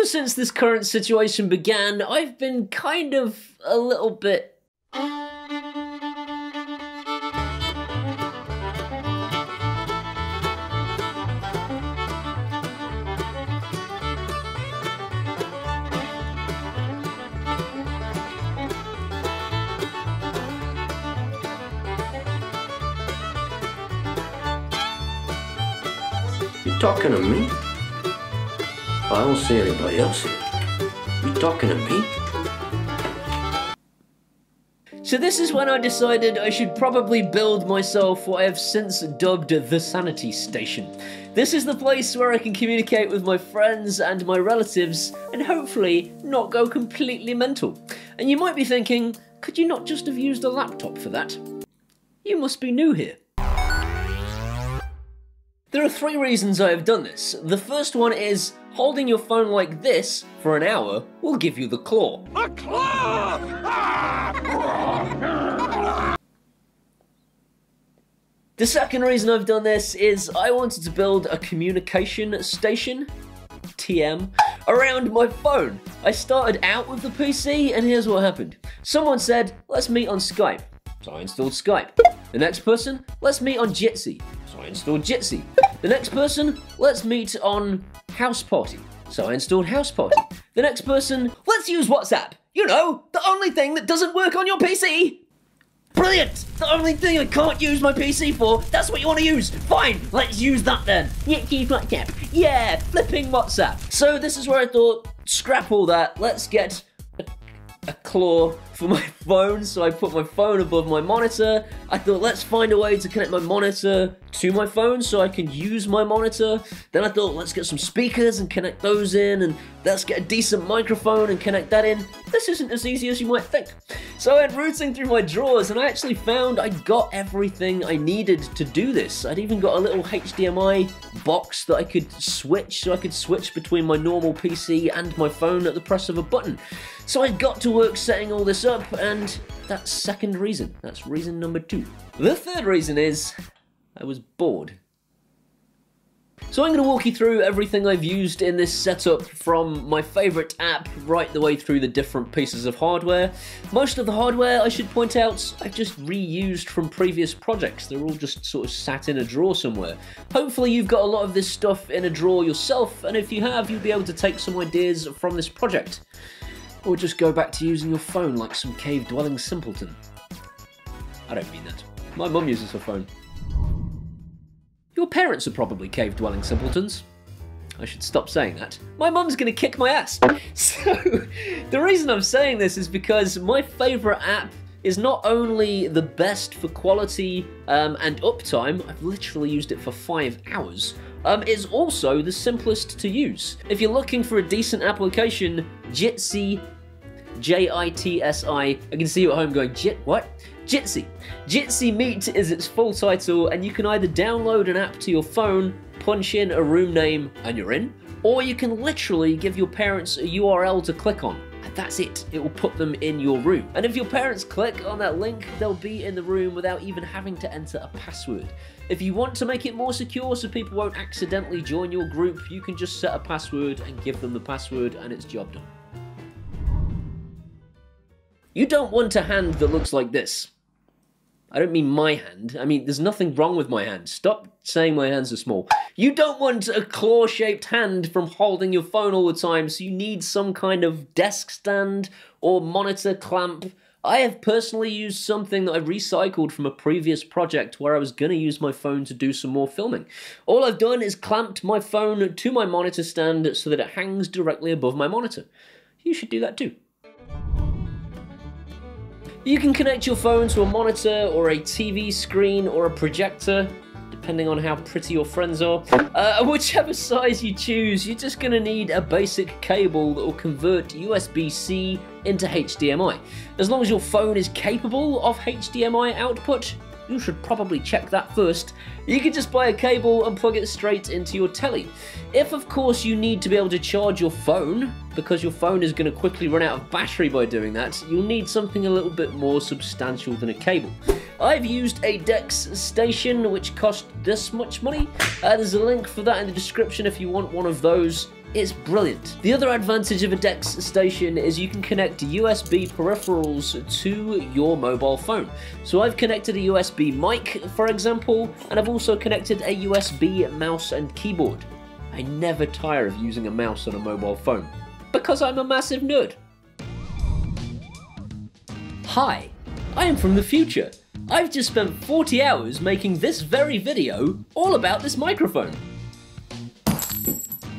Ever since this current situation began, I've been kind of a little bit You talking to me? I don't see anybody else here. You talking to me? So this is when I decided I should probably build myself what I have since dubbed the Sanity Station. This is the place where I can communicate with my friends and my relatives and hopefully not go completely mental. And you might be thinking, could you not just have used a laptop for that? You must be new here. There are three reasons I have done this. The first one is holding your phone like this for an hour will give you the claw. A claw! The second reason I've done this is I wanted to build a communication station, TM, around my phone. I started out with the PC and here's what happened. Someone said, let's meet on Skype. So I installed Skype. The next person, let's meet on Jitsi. So I installed Jitsi. The next person, let's meet on House Party. So I installed House Party. The next person, let's use WhatsApp. You know, the only thing that doesn't work on your PC. Brilliant! The only thing I can't use my PC for, that's what you want to use. Fine, let's use that then. Yeah, use WhatsApp. Yeah, flipping WhatsApp. So this is where I thought, scrap all that, let's get a, a claw for my phone. So I put my phone above my monitor. I thought, let's find a way to connect my monitor to my phone so I can use my monitor. Then I thought, let's get some speakers and connect those in, and let's get a decent microphone and connect that in. This isn't as easy as you might think. So I went rooting through my drawers and I actually found I got everything I needed to do this. I'd even got a little HDMI box that I could switch, so I could switch between my normal PC and my phone at the press of a button. So I got to work setting all this up, and that's second reason. That's reason number two. The third reason is I was bored. So I'm going to walk you through everything I've used in this setup from my favourite app right the way through the different pieces of hardware. Most of the hardware, I should point out, I've just reused from previous projects. They're all just sort of sat in a drawer somewhere. Hopefully you've got a lot of this stuff in a drawer yourself, and if you have, you'll be able to take some ideas from this project. Or just go back to using your phone like some cave-dwelling simpleton. I don't mean that. My mum uses her phone. Your parents are probably cave dwelling simpletons. I should stop saying that. My mum's gonna kick my ass. So, the reason I'm saying this is because my favourite app is not only the best for quality um, and uptime, I've literally used it for five hours, um, also the simplest to use. If you're looking for a decent application, Jitsi, J-I-T-S-I, I can see you at home going, Jit, what? Jitsi. Jitsi Meet is its full title, and you can either download an app to your phone, punch in a room name, and you're in, or you can literally give your parents a URL to click on. And that's it, it will put them in your room. And if your parents click on that link, they'll be in the room without even having to enter a password. If you want to make it more secure so people won't accidentally join your group, you can just set a password and give them the password and it's job done. You don't want a hand that looks like this. I don't mean my hand. I mean, there's nothing wrong with my hand. Stop saying my hands are small. You don't want a claw-shaped hand from holding your phone all the time, so you need some kind of desk stand or monitor clamp. I have personally used something that I recycled from a previous project where I was going to use my phone to do some more filming. All I've done is clamped my phone to my monitor stand so that it hangs directly above my monitor. You should do that too. You can connect your phone to a monitor or a TV screen or a projector, depending on how pretty your friends are. Uh, whichever size you choose, you're just going to need a basic cable that will convert USB-C into HDMI. As long as your phone is capable of HDMI output, you should probably check that first. You can just buy a cable and plug it straight into your telly. If of course you need to be able to charge your phone, because your phone is going to quickly run out of battery by doing that, you'll need something a little bit more substantial than a cable. I've used a DeX station which cost this much money. Uh, there's a link for that in the description if you want one of those. It's brilliant. The other advantage of a DeX station is you can connect USB peripherals to your mobile phone. So I've connected a USB mic, for example, and I've also connected a USB mouse and keyboard. I never tire of using a mouse on a mobile phone, because I'm a massive nerd. Hi, I am from the future. I've just spent 40 hours making this very video all about this microphone.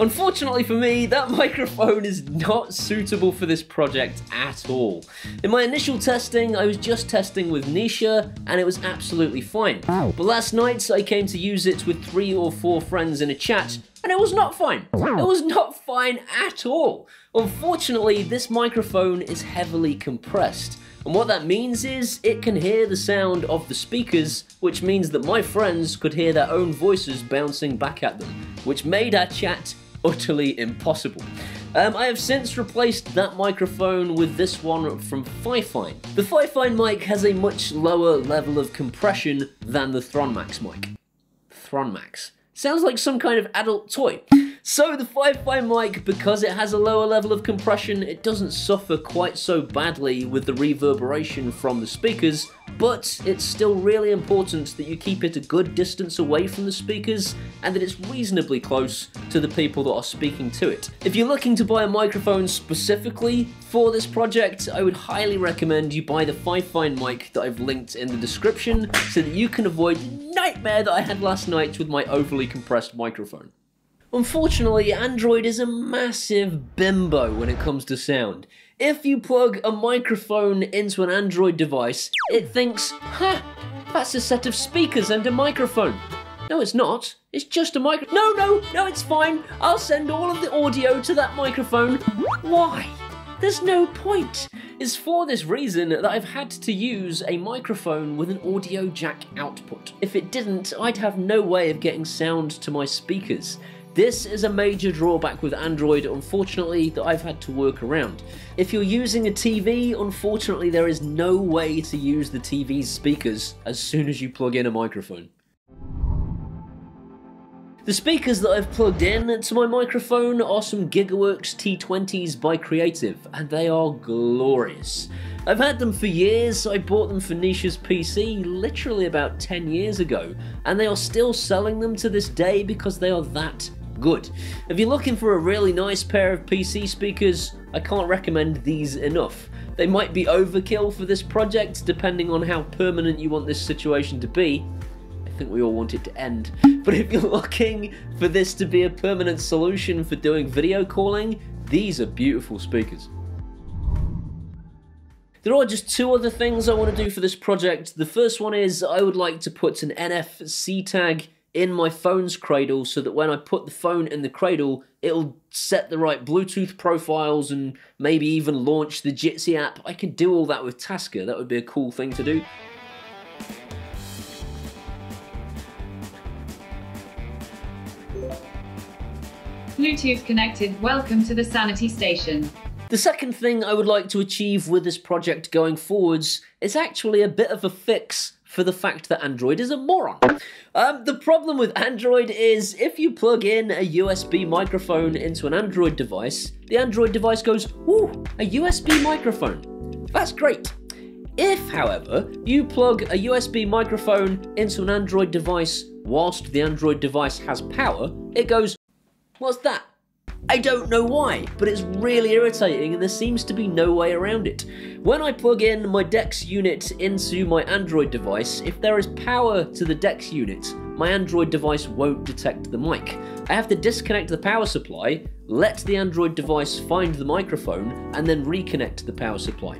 Unfortunately for me, that microphone is not suitable for this project at all. In my initial testing, I was just testing with Nisha, and it was absolutely fine. But last night, I came to use it with three or four friends in a chat, and it was not fine. It was not fine at all. Unfortunately, this microphone is heavily compressed. And what that means is it can hear the sound of the speakers, which means that my friends could hear their own voices bouncing back at them, which made our chat utterly impossible. Um, I have since replaced that microphone with this one from Fifine. The Fifine mic has a much lower level of compression than the Thronmax mic. Thronmax. Sounds like some kind of adult toy. So the Fifine mic, because it has a lower level of compression, it doesn't suffer quite so badly with the reverberation from the speakers, but it's still really important that you keep it a good distance away from the speakers and that it's reasonably close to the people that are speaking to it. If you're looking to buy a microphone specifically for this project, I would highly recommend you buy the Fifine mic that I've linked in the description so that you can avoid the nightmare that I had last night with my overly compressed microphone. Unfortunately, Android is a massive bimbo when it comes to sound. If you plug a microphone into an Android device, it thinks, huh, that's a set of speakers and a microphone. No, it's not. It's just a micro- No, no, no, it's fine. I'll send all of the audio to that microphone. Why? There's no point. It's for this reason that I've had to use a microphone with an audio jack output. If it didn't, I'd have no way of getting sound to my speakers. This is a major drawback with Android, unfortunately, that I've had to work around. If you're using a TV, unfortunately there is no way to use the TV's speakers as soon as you plug in a microphone. The speakers that I've plugged in to my microphone are some Gigaworks T20s by Creative, and they are glorious. I've had them for years, I bought them for Nisha's PC literally about 10 years ago, and they are still selling them to this day because they are that good. If you're looking for a really nice pair of PC speakers, I can't recommend these enough. They might be overkill for this project, depending on how permanent you want this situation to be. I think we all want it to end. But if you're looking for this to be a permanent solution for doing video calling, these are beautiful speakers. There are just two other things I want to do for this project. The first one is I would like to put an NFC tag in my phone's cradle so that when I put the phone in the cradle, it'll set the right Bluetooth profiles and maybe even launch the Jitsi app. I could do all that with Tasker, that would be a cool thing to do. Bluetooth connected, welcome to the Sanity Station. The second thing I would like to achieve with this project going forwards is actually a bit of a fix for the fact that Android is a moron. Um, the problem with Android is if you plug in a USB microphone into an Android device, the Android device goes, ooh, a USB microphone. That's great. If, however, you plug a USB microphone into an Android device whilst the Android device has power, it goes, what's that? I don't know why, but it's really irritating and there seems to be no way around it. When I plug in my DeX unit into my Android device, if there is power to the DeX unit, my Android device won't detect the mic. I have to disconnect the power supply, let the Android device find the microphone, and then reconnect to the power supply.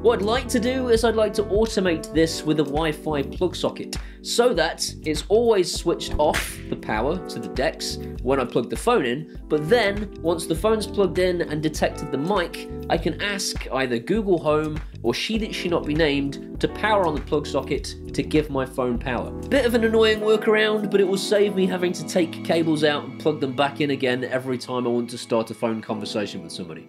What I'd like to do is I'd like to automate this with a Wi-Fi plug socket, so that it's always switched off the power to the DeX when I plug the phone in, but then, once the phone's plugged in and detected the mic, I can ask either Google Home or She That She Not Be Named to power on the plug socket to give my phone power. Bit of an annoying workaround, but it will save me having to take cables out and plug them back in again every time I want to start a phone conversation with somebody.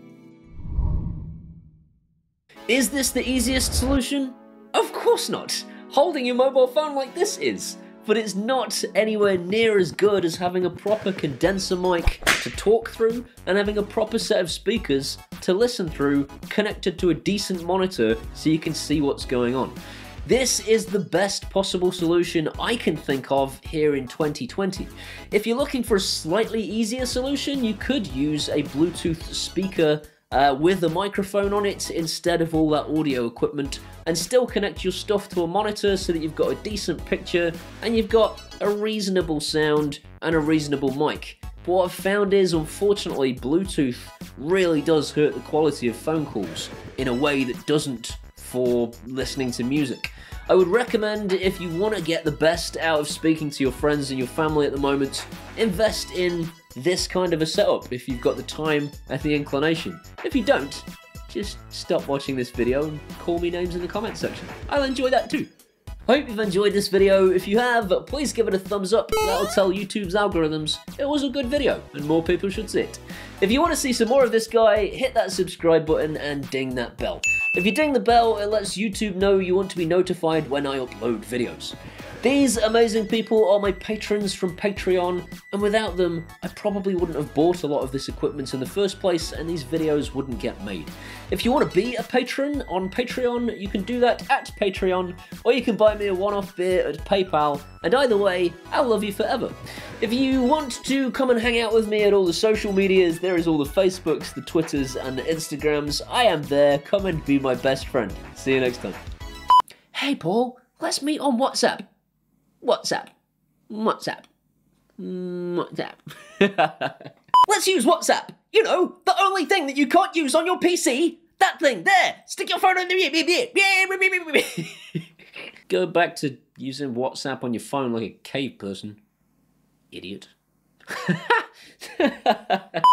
Is this the easiest solution? Of course not! Holding your mobile phone like this is. but it's not anywhere near as good as having a proper condenser mic to talk through and having a proper set of speakers to listen through connected to a decent monitor so you can see what's going on. This is the best possible solution I can think of here in 2020. If you're looking for a slightly easier solution, you could use a Bluetooth speaker uh, with a microphone on it instead of all that audio equipment and still connect your stuff to a monitor so that you've got a decent picture and you've got a reasonable sound and a reasonable mic. But what I've found is, unfortunately, Bluetooth really does hurt the quality of phone calls in a way that doesn't for listening to music. I would recommend if you want to get the best out of speaking to your friends and your family at the moment, invest in this kind of a setup if you've got the time and the inclination. If you don't, just stop watching this video and call me names in the comments section. I'll enjoy that too. Hope you've enjoyed this video. If you have, please give it a thumbs up. That'll tell YouTube's algorithms it was a good video and more people should see it. If you want to see some more of this guy, hit that subscribe button and ding that bell. If you ding the bell, it lets YouTube know you want to be notified when I upload videos. These amazing people are my patrons from Patreon, and without them, I probably wouldn't have bought a lot of this equipment in the first place, and these videos wouldn't get made. If you want to be a patron on Patreon, you can do that at Patreon, or you can buy me a one-off beer at PayPal, and either way, I'll love you forever. If you want to come and hang out with me at all the social medias, there is all the Facebooks, the Twitters, and the Instagrams. I am there. Come and be my best friend. See you next time. Hey, Paul, let's meet on WhatsApp. WhatsApp. WhatsApp. Mm, WhatsApp. Let's use WhatsApp. You know, the only thing that you can't use on your PC. That thing there. Stick your phone in there. Go back to using WhatsApp on your phone like a cave person. Idiot.